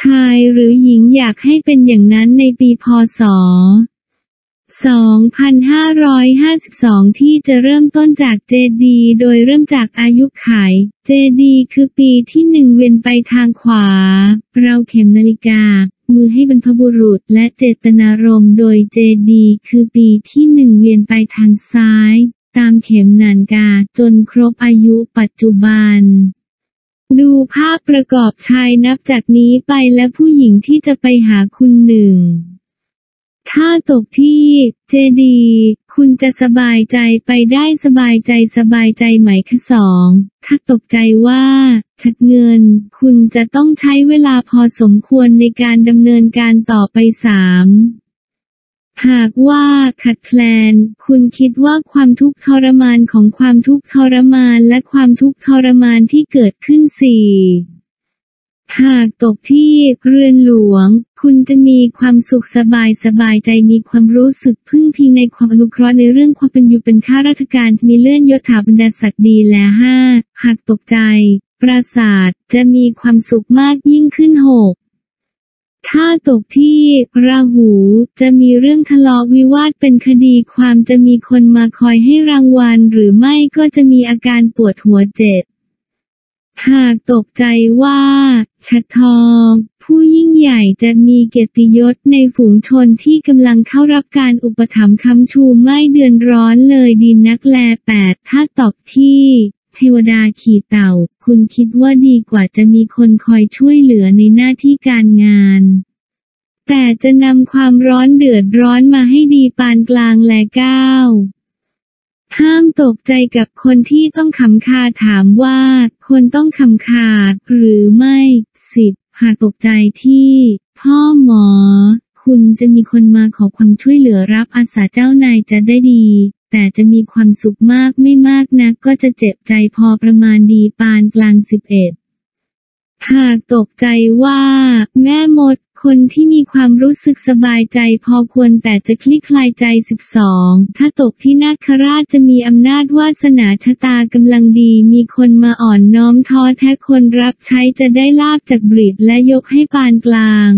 ชายหรือหญิงอยากให้เป็นอย่างนั้นในปีพศ 2552 ที่จะเริ่มต้นจากเจดีโดยเริ่มจากอายุไขเจดีคือปีที่หนึ่งเวียนไปทางขวา เราเข็มนาฬิกา มือให้บรรพบุรุษและเจตนารมณ์โดยเจดีคือปีที่หนึ่งเวียนไปทางซ้าย ตามเข็มนาฬิกาจนครบอายุปัจจุบัน ดูภาพประกอบชายนับจากนี้ไปและผู้หญิงที่จะไปหาคุณหนึ่ง ถ้าตกที่เจดี คุณจะสบายใจไปได้สบายใจสบายใจไหมคะสอง ถ้าตกใจว่า ชัดเงิน คุณจะต้องใช้เวลาพอสมควรในการดำเนินการต่อไปสาม หากว่าขัดแคลน คุณคิดว่าความทุกข์ทรมานของความทุกข์ทรมานและความทุกข์ทรมานที่เกิดขึ้นสี่หากตกที่เรือนหลวง คุณจะมีความสุขสบายสบายใจมีความรู้สึกพึ่งพิงในความอนุเคราะห์ในเรื่องความเป็นอยู่เป็นข้าราชการมีเลื่อนยศถาบรรดาศักดิ์ดีและห้าหากตกใจ ปราสาทจะมีความสุขมากยิ่งขึ้นหก ถ้าตกที่ราหูจะมีเรื่องทะเลาะวิวาทเป็นคดีความจะมีคนมาคอยให้รางวัลหรือไม่ก็จะมีอาการปวดหัวเจ็บหากตกใจว่าชัดทอง ผู้ยิ่งใหญ่จะมีเกียรติยศในฝูงชนที่กำลังเข้ารับการอุปถัมภ์คำชูไม่เดือนร้อนเลยดีนักแลแปดถ้าตอกที่ เทวดาขี่เต่า คุณคิดว่าดีกว่าจะมีคนคอยช่วยเหลือในหน้าที่การงาน แต่จะนำความร้อนเดือดร้อนมาให้ดีปานกลางและก้าวห้ามตกใจกับคนที่ต้องคำคาถามว่า คนต้องคำคาหรือไม่สิบหากตกใจที่ พ่อหมอ คุณจะมีคนมาขอความช่วยเหลือรับอาสาเจ้านายจะได้ดี แต่จะมีความสุขมากไม่มากนักก็จะเจ็บใจพอประมาณดีปานกลางสิบเอ็ดหากตกใจว่า แม่มด คนที่มีความรู้สึกสบายใจพอควรแต่จะคลี่คลายใจ 12 ถ้าตกที่นาคราชจะมีอำนาจวาสนาชะตากำลังดี มีคนมาอ่อนน้อมท้อแท้คนรับใช้จะได้ลาบจากบริดและยกให้ปานกลาง